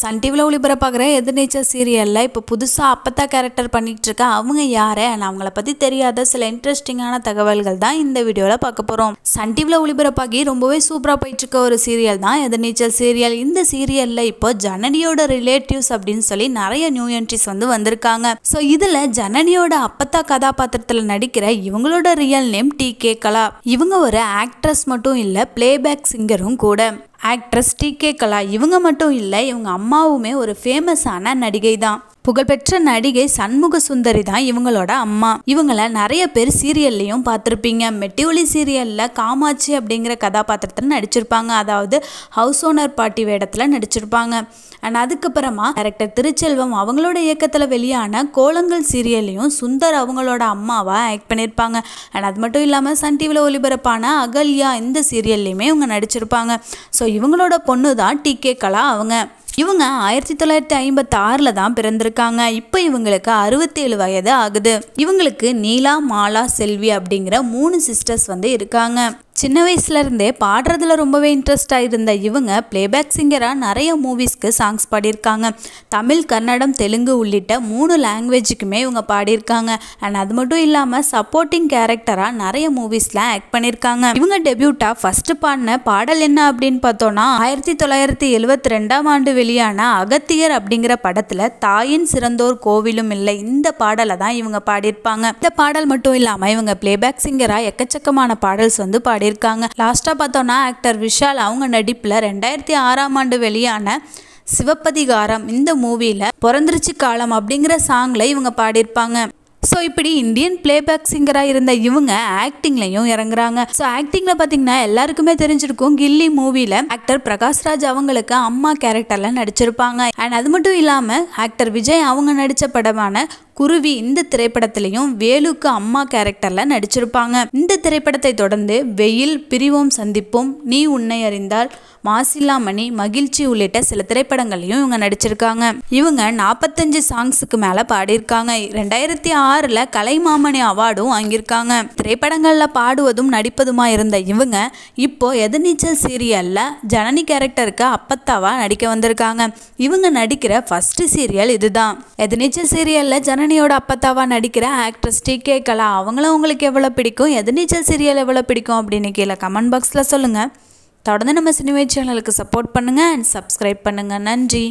Sun டிவியில் ஒளிபரப்பாகிற எதிர்நீச்சல் சீரியலில் இப்போ புதுசாக அப்பத்தா கேரக்டர் பண்ணிகிட்ருக்கேன் அவங்க யார்? நான் அவங்கள பற்றி தெரியாத சில இன்ட்ரெஸ்டிங்கான தகவல்கள் தான் இந்த வீடியோவில் பார்க்க போகிறோம் சன் டிவியில் ஒளிபரப்பாகி ரொம்பவே சூப்பராக போயிட்டு இருக்க ஒரு சீரியல் தான் எதிர்நீச்சல் சீரியல். இந்த சீரியலில் இப்போ ஜனனியோட ரிலேட்டிவ்ஸ் அப்படின்னு சொல்லி நிறைய நியூ என்ட்ரிஸ் வந்து வந்திருக்காங்க. ஸோ இதில் ஜனனியோட அப்பத்தா கதாபாத்திரத்தில் நடிக்கிற இவங்களோட real name T K Kala. இவங்க ஒரு ஆக்ட்ரஸ் மட்டும் இல்லை பிளேபேக் சிங்கரும் கூட. ஆக்ட்ரஸ் டி கே கலா இவங்க மட்டும் இல்லை இவங்க அம்மாவுமே ஒரு ஃபேமஸான நடிகை தான் புகழ்பெற்ற நடிகை சண்முக சுந்தரி தான் இவங்களோட அம்மா. இவங்கள நிறைய பேர் சீரியல்லையும் பார்த்துருப்பீங்க. மெட்டிஒலி சீரியலில் காமாட்சி அப்படிங்கிற கதாபாத்திரத்தில் நடிச்சிருப்பாங்க. அதாவது ஹவுஸ் ஓனர் பாட்டி வேடத்தில் நடிச்சிருப்பாங்க. அண்ட் அதுக்கப்புறமா டேரக்டர் திருச்செல்வம் அவங்களோட இயக்கத்தில் வெளியான கோலங்கள் சீரியல்லையும் சுந்தர் அவங்களோட அம்மாவாக ஆக்ட் பண்ணியிருப்பாங்க அண்ட் அது மட்டும் இல்லாமல் சன் டிவியில் ஒளிபரப்பான அகல்யா இந்த சீரியல்லையுமே இவங்க நடிச்சிருப்பாங்க. ஸோ இவங்களோட பொண்ணு தான் டி கே கலா அவங்க. இவங்க ஆயிரத்தி தொள்ளாயிரத்தி ஐம்பத்தி ஆறில் தான் பிறந்திருக்காங்க. இப்போ இவங்களுக்கு அறுபத்தேழு வயது ஆகுது. இவங்களுக்கு நீலா மாலா செல்வி அப்படிங்கிற மூணு சிஸ்டர்ஸ் வந்து இருக்காங்க. சின்ன வயசுல இருந்தே பாடுறதுல ரொம்பவே இன்ட்ரெஸ்டாக இருந்த இவங்க பிளேபேக் சிங்கராக நிறைய மூவிஸ்க்கு சாங்ஸ் பாடியிருக்காங்க. தமிழ் கன்னடம் தெலுங்கு உள்ளிட்ட மூணு லாங்குவேஜுக்குமே இவங்க பாடியிருக்காங்க. அண்ட் அது மட்டும் இல்லாமல் சப்போர்ட்டிங் கேரக்டராக நிறைய மூவிஸில் ஆக்ட் பண்ணியிருக்காங்க. இவங்க டெபியூட்டாக ஃபஸ்ட்டு பாடின பாடல் என்ன அப்படின்னு பார்த்தோன்னா ஆயிரத்தி தொள்ளாயிரத்தி எழுவத்தி ரெண்டாம் ஆண்டு வெளியான அகத்தியர் அப்படிங்கிற படத்தில் தாயின் சிறந்தோர் கோவிலும் இல்லை. இந்த பாடலை தான் இவங்க பாடியிருப்பாங்க. இந்த பாடல் மட்டும் இல்லாமல் இவங்க பிளேபேக் சிங்கராக எக்கச்சக்கமான பாடல்ஸ் வந்து பாடி பண்ணியிருக்காங்க. லாஸ்ட்டாக பார்த்தோன்னா ஆக்டர் விஷால் அவங்க நடிப்பில் ரெண்டாயிரத்தி ஆறாம் ஆண்டு வெளியான சிவப்பதிகாரம் இந்த மூவியில் பிறந்துருச்சு காலம் அப்படிங்கிற சாங்கில் இவங்க பாடியிருப்பாங்க. ஸோ இப்படி இந்தியன் பிளேபேக் சிங்கராக இருந்த இவங்க ஆக்டிங்லையும் இறங்குறாங்க. ஸோ ஆக்டிங்கில் பார்த்தீங்கன்னா எல்லாருக்குமே தெரிஞ்சிருக்கும் கில்லி மூவியில் ஆக்டர் பிரகாஷ்ராஜ் அவங்களுக்கு அம்மா கேரக்டரில் நடிச்சிருப்பாங்க. அண்ட் அது மட்டும் இல்லாமல் ஆக்டர் விஜய் அவங்க நடித்த படமான குருவி இந்த திரைப்படத்திலையும் வேலுக்கு அம்மா கேரக்டரில் நடிச்சிருப்பாங்க. இந்த திரைப்படத்தை தொடர்ந்து வெயில் பிரிவோம் சந்திப்போம் நீ உன்னை அறிந்தால் மாசில்லாமணி மகிழ்ச்சி உள்ளிட்ட சில திரைப்படங்களையும் இவங்க நடிச்சிருக்காங்க. இவங்க நாற்பத்தஞ்சு சாங்ஸுக்கு மேலே பாடியிருக்காங்க. ரெண்டாயிரத்தி ஆறில் கலைமாமணி அவார்டும் வாங்கியிருக்காங்க. திரைப்படங்களில் பாடுவதும் நடிப்பதுமா இருந்த இவங்க இப்போ எதிர்நீச்சல் சீரியலில் ஜனனி கேரக்டருக்கு அப்பத்தாவா நடிக்க வந்திருக்காங்க. இவங்க நடிக்கிற ஃபர்ஸ்ட் சீரியல் இதுதான். எதிர்நீச்சல் சீரியலில் ஜனனி கல்யாணியோட அப்பத்தாவா நடிக்கிற ஆக்ட்ரஸ் டி கே கலா அவங்களும் உங்களுக்கு எவ்வளோ பிடிக்கும்? எதிர்நீச்சல் சீரியல் எவ்வளோ பிடிக்கும் அப்படின்னு கீழே கமெண்ட் பாக்ஸில் சொல்லுங்கள் தொடர்ந்து நம்ம சினிமை சேனலுக்கு சப்போர்ட் பண்ணுங்கள் அண்ட் சப்ஸ்கிரைப் பண்ணுங்கள் நன்றி.